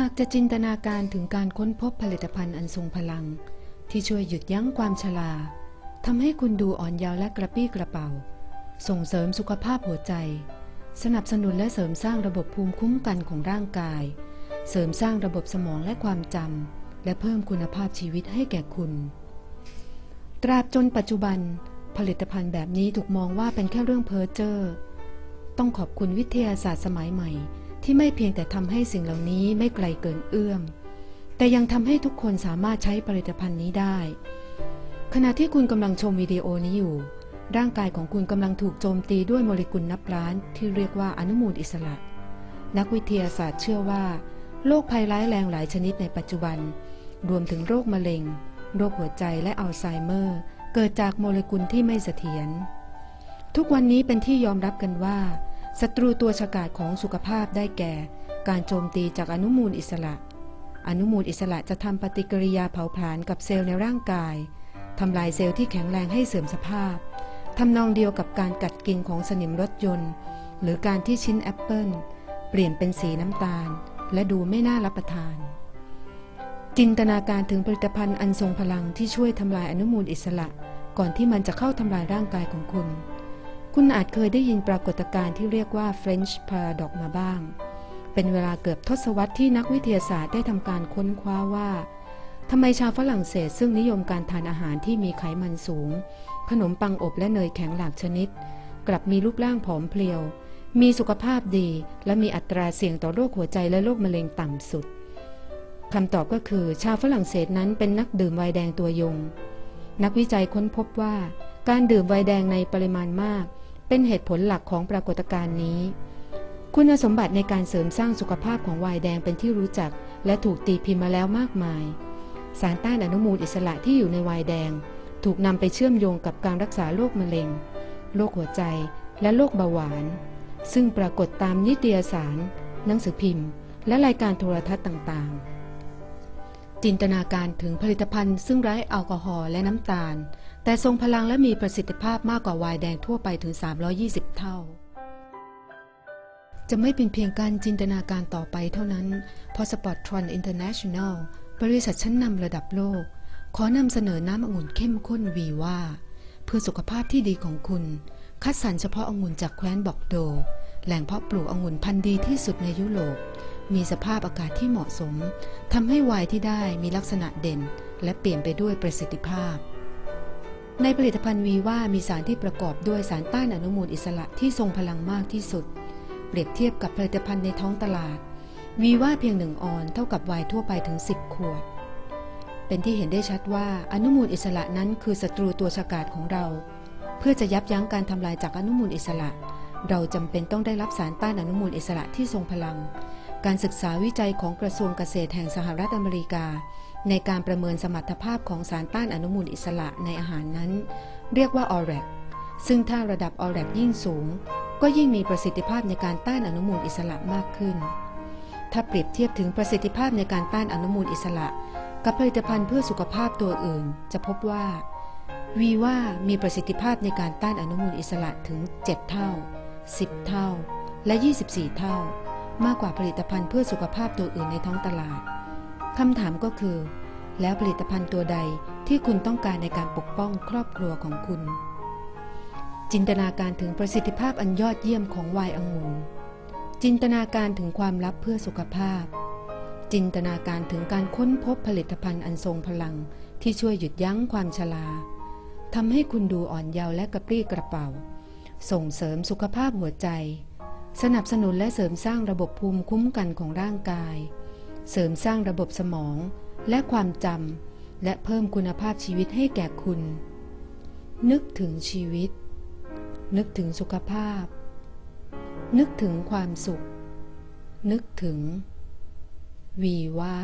หากจะจินตนาการถึงการค้นพบผลิตภัณฑ์อันทรงพลัง ที่ช่วยหยุดยั้งความชราทำให้คุณดูอ่อนเยาว์และกระปี้กระเป๋า ส่งเสริมสุขภาพหัวใจ สนับสนุนและเสริมสร้างระบบภูมิคุ้มกันของร่างกาย เสริมสร้างระบบสมองและความจำและเพิ่มคุณภาพชีวิตให้แก่คุณ ตราบจนปัจจุบัน ผลิตภัณฑ์แบบนี้ถูกมองว่าเป็นแค่เรื่องเพ้อเจ้อต้องขอบคุณวิทยาศาสตร์สมัยใหม่ ที่ไม่เพียงแต่ทำให้สิ่งเหล่านี้ไม่ไกลเกินเอื้อม แต่ยังทำให้ทุกคนสามารถใช้ผลิตภัณฑ์นี้ได้ ขณะที่คุณกำลังชมวิดีโอนี้อยู่ ร่างกายของคุณกำลังถูกโจมตีด้วยโมเลกุลนับล้าน ที่เรียกว่าอนุมูลอิสระ นักวิทยาศาสตร์เชื่อว่า โรคภัยร้ายแรงหลายชนิดในปัจจุบัน รวมถึงโรคมะเร็ง โรคหัวใจและอัลไซเมอร์ เกิดจากโมเลกุลที่ไม่เสถียรทุกวันนี้เป็นที่ยอมรับกันว่า ศัตรูตัวฉกาจของสุขภาพได้แก่ การโจมตีจากอนุมูลอิสระ อนุมูลอิสระจะทำปฏิกิริยาเผาผลาญกับเซลล์ในร่างกายทำลายเซลล์ที่แข็งแรงให้เสื่อมสภาพทำนองเดียวกับการกัดกินของสนิมรถยนต์ หรือการที่ชิ้นแอปเปิลเปลี่ยนเป็นสีน้ำตาล และดูไม่น่ารับประทาน จินตนาการถึงผลิตภัณฑ์อันทรงพลังที่ช่วยทำลายอนุมูลอิสระ ก่อนที่มันจะเข้าทำลายร่างกายของคุณ คุณอาจเคยได้ยินปรากฏการณ์ที่เรียกว่า French Paradox มาบ้าง เป็นเวลาเกือบทศวรรษที่นักวิทยาศาสตร์ได้ทำการค้นคว้าว่าทำไมชาวฝรั่งเศสซึ่งนิยมการทานอาหารที่มีไขมันสูง ขนมปังอบและเนยแข็งหลากชนิด กลับมีรูปร่างผอมเพรียว มีสุขภาพดี และมีอัตราเสี่ยงต่อโรคหัวใจและโรคมะเร็งต่ำสุดคำตอบก็คือ ชาวฝรั่งเศสนั้นเป็นนักดื่มไวน์แดงตัวยง นักวิจัยค้นพบว่า การดื่มไวน์แดงในปริมาณมาก เป็นเหตุผลหลักของปรากฏการณ์นี้ คุณสมบัติในการเสริมสร้างสุขภาพของวายแดงเป็นที่รู้จัก และถูกตีพิมพ์มาแล้วมากมาย สารต้านอนุมูลอิสระที่อยู่ในวายแดง ถูกนำไปเชื่อมโยงกับการรักษาโรคมะเร็ง โรคหัวใจ และโรคเบาหวาน ซึ่งปรากฏตามนิตยสาร หนังสือพิมพ์ และรายการโทรทัศน์ต่างๆ จินตนาการถึงผลิตภัณฑ์ซึ่งไร้แอลกอฮอล์และน้ำตาล แต่ทรงพลังและมีประสิทธิภาพมากกว่าไวน์แดงทั่วไปถึง 320 เท่า จะไม่เป็นเพียงการจินตนาการต่อไปเท่านั้นเพราะ Sportron International บริษัทชั้นนำระดับโลก ขอนำเสนอน้ำองุ่นเข้มข้นวีว่า เพื่อสุขภาพที่ดีของคุณ คัดสรรเฉพาะองุ่นจากแคว้นบอกโด แหล่งเพาะปลูกองุ่นพันธุ์ดีที่สุดในยุโรป มีสภาพอากาศที่เหมาะสมทำให้ไวน์ที่ได้มีลักษณะเด่น และเปลี่ยนไปด้วยประสิทธิภาพ ในผลิตภัณฑ์วีว่ามีสารที่ประกอบด้วยสารต้านอนุมูลอิสระที่ทรงพลังมากที่สุด เปรียบเทียบกับผลิตภัณฑ์ในท้องตลาด วีว่าเพียงหนึ่งออนเท่ากับไวน์ทั่วไปถึง 10 ขวด เป็นที่เห็นได้ชัดว่าอนุมูลอิสระนั้นคือศัตรูตัวฉกาจของเรา เพื่อจะยับยั้งการทำลายจากอนุมูลอิสระเราจำเป็นต้องได้รับสารต้านอนุมูลอิสระที่ทรงพลัง การศึกษาวิจัยของกระทรวงเกษตรแห่งสหรัฐอเมริกา ในการประเมินสมรรถภาพของสารต้านอนุมูลอิสระในอาหารนั้น เรียกว่าออแรกซึ่งถ้าระดับออแรกยิ่งสูง ก็ยิ่งมีประสิทธิภาพในการต้านอนุมูลอิสระมากขึ้น ถ้าเปรียบเทียบถึงประสิทธิภาพในการต้านอนุมูลอิสระ กับผลิตภัณฑ์เพื่อสุขภาพตัวอื่น จะพบว่าวีว่ามีประสิทธิภาพในการต้านอนุมูลอิสระถึง 7 เท่า 10 เท่า และ 24 เท่า มากกว่าผลิตภัณฑ์เพื่อสุขภาพตัวอื่นในท้องตลาดคำถามก็คือ แล้วผลิตภัณฑ์ตัวใดที่คุณต้องการในการปกป้องครอบครัวของคุณ จินตนาการถึงประสิทธิภาพอันยอดเยี่ยมของวายองุ่นจินตนาการถึงความลับเพื่อสุขภาพ จินตนาการถึงการค้นพบผลิตภัณฑ์อันทรงพลังที่ช่วยหยุดยั้งความชราทำให้คุณดูอ่อนเยาว์และกระปรี้กระเป๋า ส่งเสริมสุขภาพหัวใจ สนับสนุนและเสริมสร้างระบบภูมิคุ้มกันของร่างกาย เสริมสร้างระบบสมองและความจำและเพิ่มคุณภาพชีวิตให้แก่คุณ นึกถึงชีวิต นึกถึงสุขภาพ นึกถึงความสุข นึกถึง วีว่า